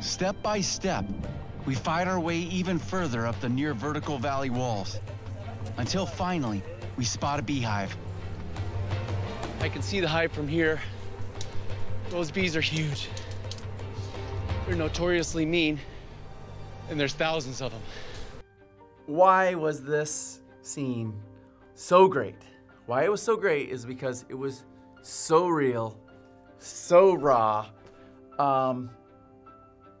Step by step, we fight our way even further up the near vertical valley walls until finally we spot a beehive. I can see the hive from here. Those bees are huge. They're notoriously mean, and there's thousands of them. Why was this scene so great? Why it was so great is because it was so real, so raw. Um,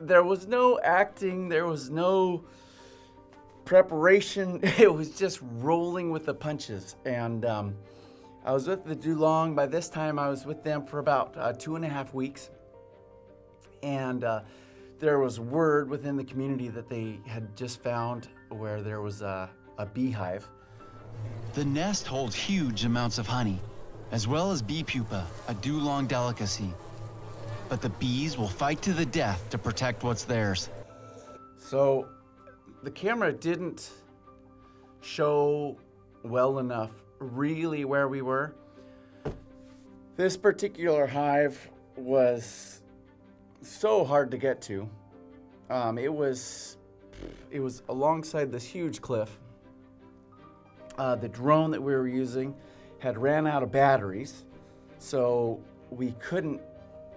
there was no acting, there was no preparation. It was just rolling with the punches. And um, I was with the Dulong. By this time, I was with them for about uh, two and a half weeks. And uh, there was word within the community that they had just found where there was a, a beehive. The nest holds huge amounts of honey, as well as bee pupa, a Dulong delicacy. But the bees will fight to the death to protect what's theirs. So the camera didn't show well enough really where we were. This particular hive was so hard to get to. Um, it was it was alongside this huge cliff. Uh, the drone that we were using had ran out of batteries, so we couldn't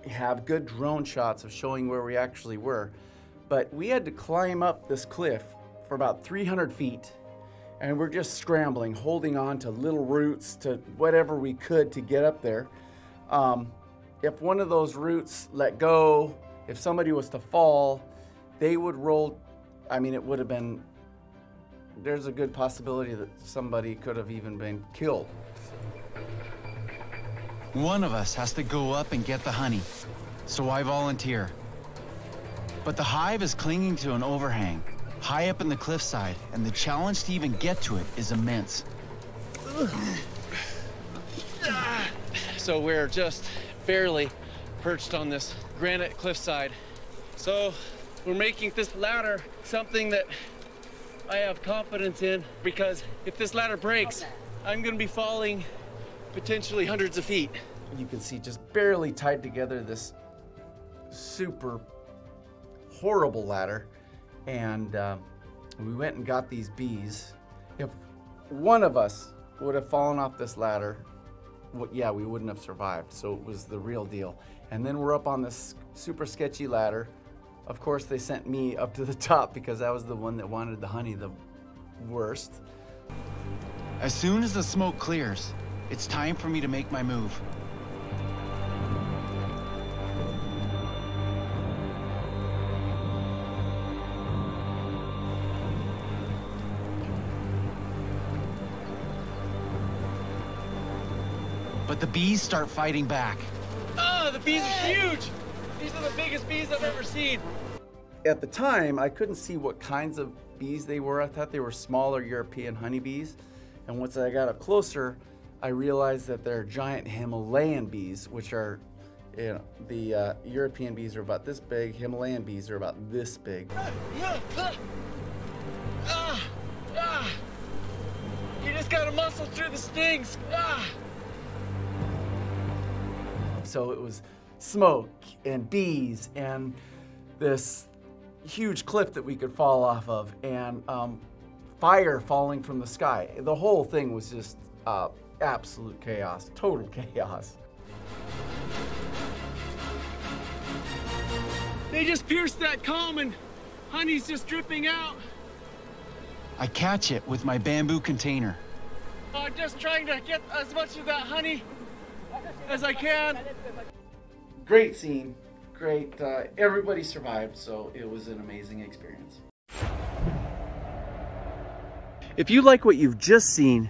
have good drone shots of showing where we actually were. But we had to climb up this cliff for about 300 feet, and we're just scrambling, holding on to little roots, to whatever we could to get up there. Um, if one of those roots let go, if somebody was to fall, they would roll. I mean, it would have been. There's a good possibility that somebody could have even been killed. One of us has to go up and get the honey, so I volunteer. But the hive is clinging to an overhang, high up in the cliffside, and the challenge to even get to it is immense. So we're just barely perched on this granite cliffside. So we're making this ladder something that I have confidence in because if this ladder breaks, I'm gonna be falling potentially hundreds of feet. You can see just barely tied together this super horrible ladder. And um, we went and got these bees. If one of us would have fallen off this ladder, well, yeah, we wouldn't have survived. So it was the real deal. And then we're up on this super sketchy ladder. Of course, they sent me up to the top because I was the one that wanted the honey the worst. As soon as the smoke clears, it's time for me to make my move. But the bees start fighting back. Ah, the bees are huge! These are the biggest bees I've ever seen. At the time, I couldn't see what kinds of bees they were. I thought they were smaller European honeybees. And once I got up closer, I realized that they're giant Himalayan bees, which are, you know, the uh, European bees are about this big, Himalayan bees are about this big. Ah, ah. You just gotta muscle through the stings. Ah. So it was smoke and bees and this huge cliff that we could fall off of and um, fire falling from the sky. The whole thing was just uh, absolute chaos, total chaos. They just pierced that comb and honey's just dripping out. I catch it with my bamboo container. I'm just trying to get as much of that honey as I can. Great scene, great. Uh, everybody survived, so it was an amazing experience. If you like what you've just seen,